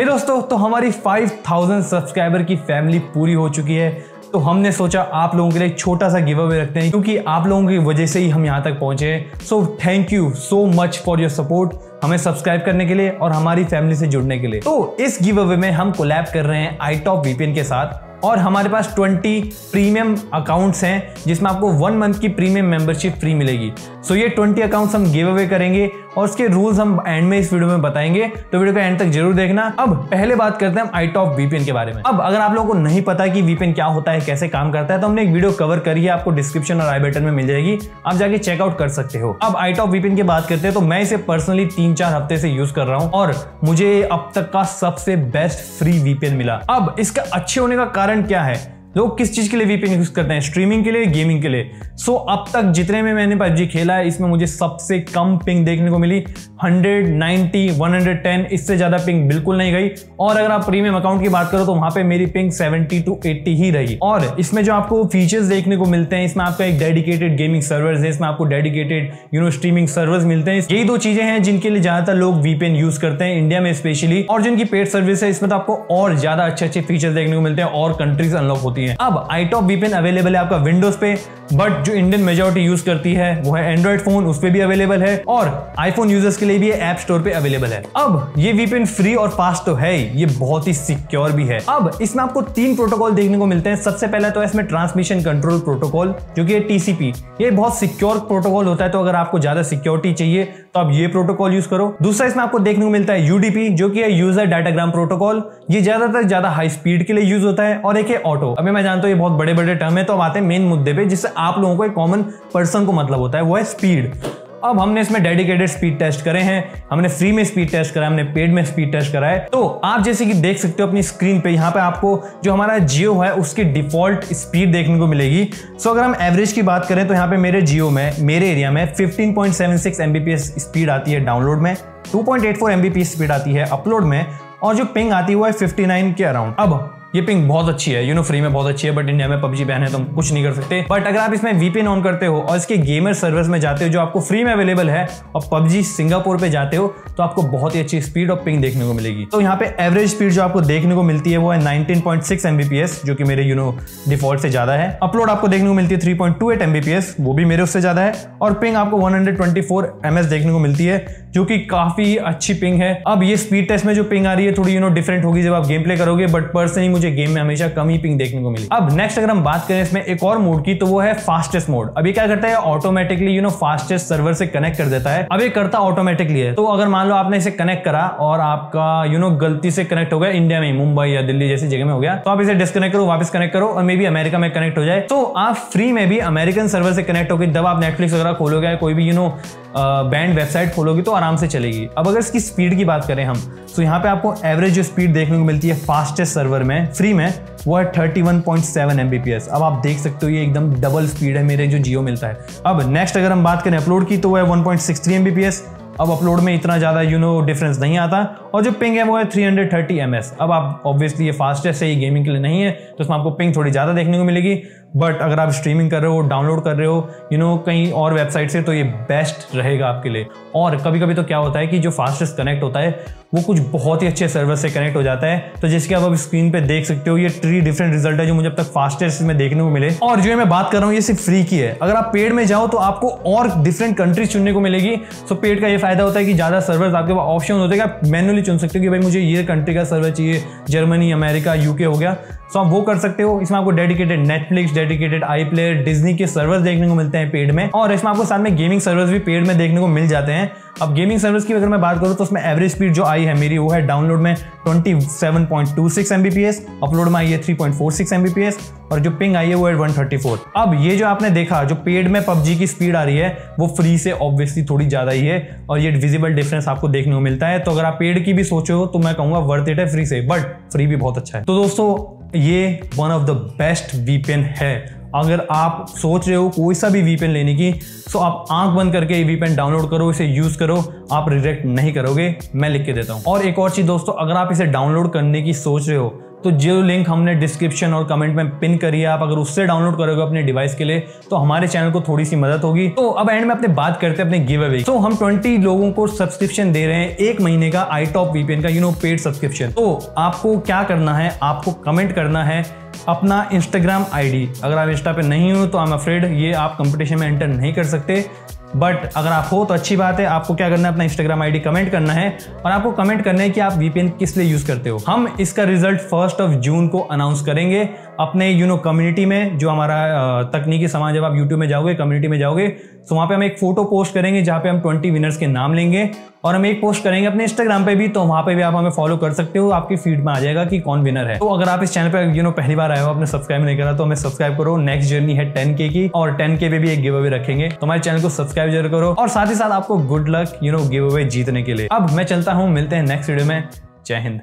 हे दोस्तों तो हमारी 5000 सब्सक्राइबर की फैमिली पूरी हो चुकी है। तो हमने सोचा आप लोगों के लिए छोटा सा गिव अवे रखते हैं, क्योंकि आप लोगों की वजह से ही हम यहाँ तक पहुँचे हैं। So thank you so much for your support हमें सब्सक्राइब करने के लिए और हमारी फैमिली से जुड़ने के लिए। तो इस गिव अवे में हम कोलैब कर रहे हैं आई टॉप वीपीएन के साथ और हमारे पास 20 प्रीमियम अकाउंट्स हैं, जिसमें आपको वन मंथ की प्रीमियम मेंबरशिप फ्री मिलेगी। सो so, ये 20 अकाउंट्स हम गिव अवे करेंगे और उसके रूल्स हम एंड में इस वीडियो में बताएँगे। तो वीडियो को एंड तक ज़रूर देखना। अब पहले बात करते हैं हम आई टॉप वीपीएन के बारे में। अब अगर आप लोगों को नहीं पता कि वीपीएन क्या होता है, कैसे काम करता है तो हमने एक वीडियो कवर करी है, आपको डिस्क्रिप्शन और आई बटन में मिल जाएगी। आप जाके चेकआउट कर सकते हो। अब आई टॉप वीपीएन की बात करते हैं तो मैं इसे पर्सनली तीन चार हफ़्ते से यूज़ कर रहा हूँ और मुझे अब तक का सबसे बेस्ट फ्री वीपीएन मिला। अब इसका अच्छे होने का कारण क्या है? लोग किस चीज़ के लिए वीपीएन यूज़ करते हैं? स्ट्रीमिंग के लिए गेमिंग के लिए। सो so, अब तक जितने में मैंने पबजी खेला है इसमें मुझे सबसे कम पिंग देखने को मिली। 100, 90, 110 इससे ज़्यादा पिंग बिल्कुल नहीं गई। और अगर आप प्रीमियम अकाउंट की बात करो तो वहाँ पे मेरी पिंग 70 टू 80 ही रही। और इसमें जो आपको फीचर्स देखने को मिलते हैं इसमें आपका एक डेडिकेटेड गेमिंग सर्वर्स है इसमें आपको dedicated you know streaming servers मिलते हैं। यही दो चीज़ें हैं जिनके लिए ज़्यादातर लोग वीपीएन यूज़ करते हैं इंडिया में स्पेशली और जिनकी पेड सर्विस है इसमें तो आपको और ज़्यादा अच्छे अच्छे फीचर्स देखने को मिलते हैं और कंट्रीज़ अनलॉक होती है। अब आईटॉप वीपीएन अवेलेबल है आपका विंडोज़ पे बट जो इंडियन मेजोरिटी यूज़ करती है, वो है एंड्रॉइड फ़ोन उस पर भी अवेलेबल है और आईफोन यूज़र्स के लिए भी ऐप स्टोर पे अवेलेबल है। अब ये वीपीएन फ्री और फास्ट तो है ये बहुत ही सिक्योर भी है। अब इसमें आपको तीन प्रोटोकॉल देखने को मिलते हैं। सबसे पहला तो इसमें ट्रांसमिशन कंट्रोल प्रोटोकॉल जो कि टीसीपी ये बहुत सिक्योर प्रोटोकॉल होता है तो अगर आपको ज़्यादा सिक्योरिटी चाहिए तो आप ये प्रोटोकॉल यूज़ करो। दूसरा इसमें आपको देखने को मिलता है यूडीपी जो कि है यूज़र डाटाग्राम प्रोटोकॉल ये ज़्यादातर ज़्यादा हाई स्पीड के लिए यूज़ होता है और एक है ऑटो अभी मैं जानता हूँ ये बहुत बड़े बड़े टर्म है तो अब आते हैं मेन मुद्दे पे, जिससे आप लोगों को एक कॉमन पर्सन को मतलब होता है, वो है स्पीड अब हमने इसमें डेडिकेटेड स्पीड टेस्ट करे हैं, हमने फ्री में स्पीड टेस्ट करा हमने पेड में स्पीड टेस्ट करा है तो आप जैसे कि देख सकते हो अपनी स्क्रीन पे, यहाँ पे आपको जो हमारा जियो है, उसकी डिफ़ॉल्ट स्पीड देखने को मिलेगी. सो अगर हम एवरेज की बात करें तो यहाँ पे मेरे जियो में, मेरे एरिया में 15.76 एमबीपीएस स्पीड आती है डाउनलोड में 2.84 एमबीपीएस स्पीड आती है अपलोड में, और जो पिंग आती है वो है 59 के अराउंड अब ये पिंग बहुत अच्छी है यू नो फ्री में बहुत अच्छी है बट इंडिया में पबजी बैन है तो हम कुछ नहीं कर सकते। बट अगर आप इसमें वीपीएन ऑन करते हो और इसके गेमर सर्विस में जाते हो जो आपको फ्री में अवेलेबल है और पबजी सिंगापुर पे जाते हो तो आपको बहुत ही अच्छी स्पीड और पिंग देखने को मिलेगी। तो यहाँ पे एवरेज स्पीड जो आपको देखने को मिलती है वो है 19.6 एमबीपीएस जो कि मेरे यू नो डिफ़ॉल्ट से ज़्यादा है। अपलोड आपको देखने को मिलती है 3.28 एमबीपीएस वो भी मेरे उससे ज़्यादा है। और पिंग आपको 124 एमएस देखने को मिलती है जो कि काफ़ी अच्छी पिंग है। अब ये स्पीड टेस्ट में जो पिंग आ रही है, थोड़ी यू नो डिफरेंट होगी जब आप गेम प्ले करोगे बट पर्सनली मुझे गेम में हमेशा कम ही पिंग देखने को मिली। अब नेक्स्ट अगर हम बात करें इसमें एक और मोड की तो वो है फास्टेस्ट मोड अभी क्या करता है? Automatically you know fastest server से कनेक्ट कर देता है। अब ये करता ऑटोमेटिकली है। तो अगर मान लो आपने इसे कनेक्ट करा और आपका यू नो गलती से कनेक्ट हो गया इंडिया में मुंबई या दिल्ली जैसी जगह में हो गया तो आप इसे डिस्कनेक्ट करो, वापस कनेक्ट करो और मे बी अमेरिका में कनेक्ट हो जाए। तो आप फ्री में भी अमेरिकन सर्वर से कनेक्ट होगी। जब आप नेटफ्लिक्स वगैरह खोलोगे कोई भी यू नो बैंड वेबसाइट खोलोगे तो आराम से चलेगी। अब अगर इसकी स्पीड की बात करें हम तो यहाँ पे आपको एवरेज जो स्पीड देखने को मिलती है फास्टेस्ट सर्वर में फ्री में, वो है 31.7 एमबीपीएस अब आप देख सकते हो ये एकदम डबल स्पीड है, मेरे जो जियो मिलता है। अब नेक्स्ट अगर हम बात करें अपलोड की तो वो है 1.63 एमबीपीएस अब अपलोड में इतना ज़्यादा यू नो डिफरेंस नहीं आता। और जो पिंग है, वो है 330 एमएस अब आप ऑब्वियसली ये फास्टेस्ट है, ये गेमिंग के लिए नहीं है तो उसमें आपको पिंग थोड़ी ज़्यादा देखने को मिलेगी। बट अगर आप स्ट्रीमिंग कर रहे हो डाउनलोड कर रहे हो यू you नो know, कहीं और वेबसाइट से तो ये बेस्ट रहेगा आपके लिए। और कभी कभी तो क्या होता है कि जो फास्टेस्ट कनेक्ट होता है वो कुछ बहुत ही अच्छे सर्वर से कनेक्ट हो जाता है। तो जिसके आप अब स्क्रीन पे देख सकते हो ये थ्री डिफरेंट रिज़ल्ट है जो मुझे अब तक फास्टेस्ट में देखने को मिले। और जो मैं बात कर रहा हूँ ये सिर्फ़ फ्री की है। अगर आप पेड में जाओ तो आपको और डिफरेंट कंट्रीज़ चुनने को मिलेगी। सो पेड का ये फ़ायदा होता है कि ज़्यादा सर्वर आपके पास ऑप्शन होते हैं आप मैनुअली चुन सकते हो कि भाई मुझे ये कंट्री का सर्वर चाहिए। जर्मनी अमेरिका यूके हो गया। सो आप वो कर सकते हो। इसमें आपको dedicated Netflix dedicated iPlayer Disney के सर्वर्स देखने को मिलते हैं पेड में। और इसमें आपको साथ में गेमिंग सर्वर्स भी पेड में देखने को मिल जाते हैं। अब गेमिंग सर्विस की अगर मैं बात करूँ तो उसमें एवरेज स्पीड जो आई है मेरी, वो है डाउनलोड में 27.26 एमबीपीएस अपलोड में आई है 3.46 एमबीपीएस और जो पिंग आई है वो है 134 अब ये जो आपने देखा, जो पेड में पबजी की स्पीड आ रही है, वो फ्री से ऑब्वियसली थोड़ी ज़्यादा ही है, और ये विजिबल डिफरेंस आपको देखने को मिलता है। तो अगर आप पेड की भी सोचे तो मैं कहूँगा वर्थ इट है फ्री से बट फ्री भी बहुत अच्छा है। तो दोस्तों ये one of the best VPN है। अगर आप सोच रहे हो कोई सा भी वीपेन लेने की सो आप आँख बंद करके ये वीपेन डाउनलोड करो, इसे यूज़ करो, आप रिजेक्ट नहीं करोगे, मैं लिख के देता हूँ। और एक और चीज़ दोस्तों, अगर आप इसे डाउनलोड करने की सोच रहे हो तो जो लिंक हमने डिस्क्रिप्शन और कमेंट में पिन करी है, आप अगर उससे डाउनलोड करोगे अपने डिवाइस के लिए तो हमारे चैनल को थोड़ी सी मदद होगी। तो अब एंड में अपने बात करते हैं अपने गिव अवे तो हम 20 लोगों को सब्सक्रिप्शन दे रहे हैं एक महीने का आई टॉप वीपीएन का यू नो पेड सब्सक्रिप्शन तो आपको क्या करना है? आपको कमेंट करना है अपना इंस्टाग्राम आईडी अगर आप इंस्टा पे नहीं हो तो आई एम अफ्रेड ये आप कंपटीशन में एंटर नहीं कर सकते। बट अगर आप हो तो अच्छी बात है। आपको क्या करना है? अपना इंस्टाग्राम आईडी कमेंट करना है। और आपको कमेंट करना है कि आप वीपीएन किस लिए यूज़ करते हो। हम इसका रिज़ल्ट फ़र्स्ट ऑफ़ जून को अनाउंस करेंगे। अपने यू नो कम्युनिटी में, जो हमारा तकनीकी समाज जब आप यूट्यूब में जाओगे कम्युनिटी में जाओगे तो वहाँ पे हम एक फ़ोटो पोस्ट करेंगे, जहाँ पे हम 20 विनर्स के नाम लेंगे और हम एक पोस्ट करेंगे अपने इंस्टाग्राम पे भी तो वहाँ पे भी आप हमें फॉलो कर सकते हो, आपकी फ़ीड में आ जाएगा कि कौन विनर है। तो अगर आप इस चैनल पर यू नो पहली बार आए हो, आपने सब्सक्राइब नहीं करा तो हमें सब्सक्राइब करो नेक्स्ट जर्नी है टेन के की और टेन के पे भी एक गिव अवे रखेंगे। तो हमारे चैनल को सब्सक्राइब ज़रूर करो और साथ ही साथ आपको good luck you know giveaway जीतने के लिए। अब मैं चलता हूँ, मिलते हैं नेक्स्ट वीडियो में। जय हिंद।